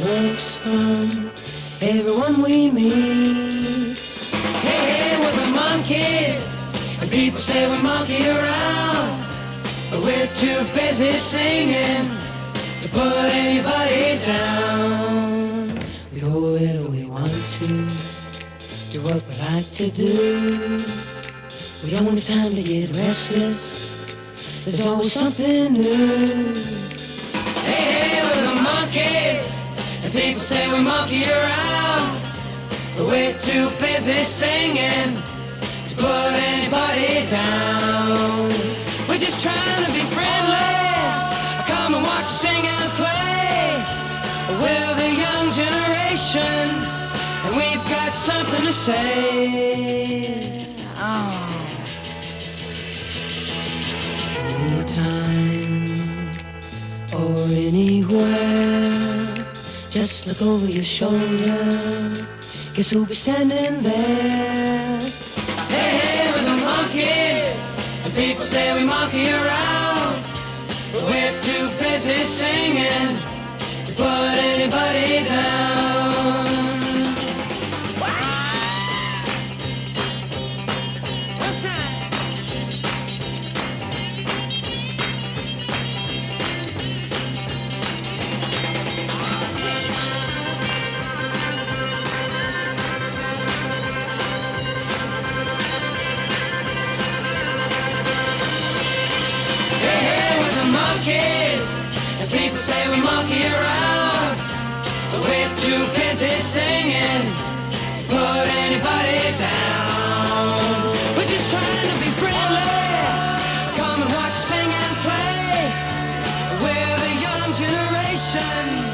looks from everyone we meet. Hey, hey, we're the Monkees, and people say we monkey around, but we're too busy singing to put anybody down. We go wherever we want to, do what we like to do. We don't have time to get restless. There's always something new. Hey, hey, we're the Monkees, and people say we monkey around, but we're too busy singing to put anybody down. We're just trying to be friendly. Come and watch us sing and play. We're the young generation, and we've got something to say. Oh. Anytime or anywhere, just look over your shoulder. Guess who'll be standing there? Hey, hey, we're the Monkees, and people say we monkey around. Monkey around, but we're too busy singing to put anybody down. We're just trying to be friendly. Come and watch sing and play. We're the young generation,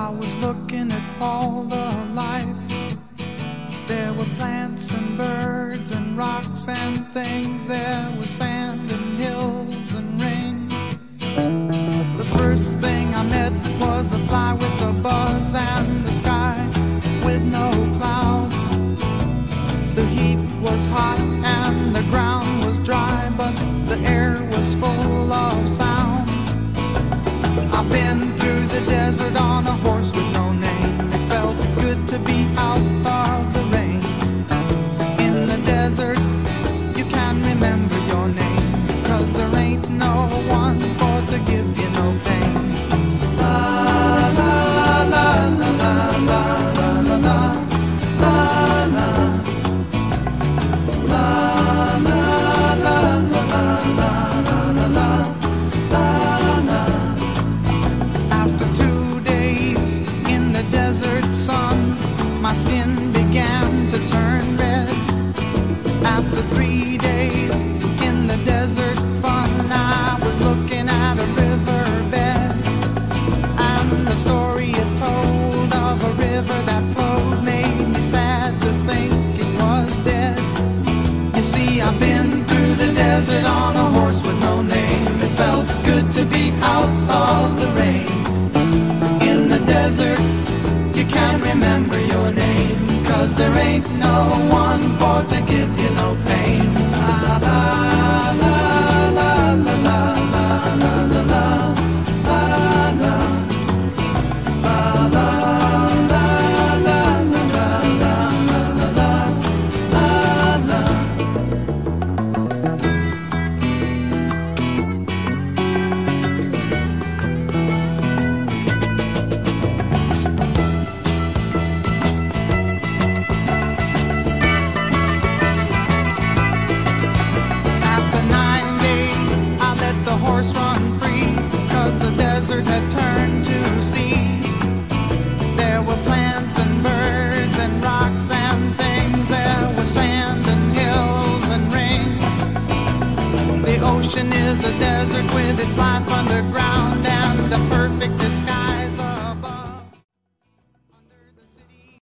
I was looking at all the life. There were plants and birds and rocks and things. There was sand and hills. the desert on a horse with no name. It felt good to be out of the rain. In the desert, you can't remember your name. Cause there ain't no one for to give you no pain. La, la, la. is a desert with its life underground and the